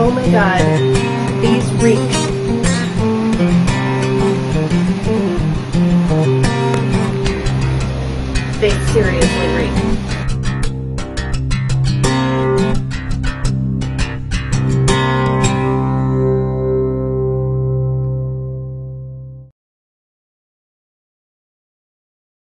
Oh my god, these reek. They seriously reek.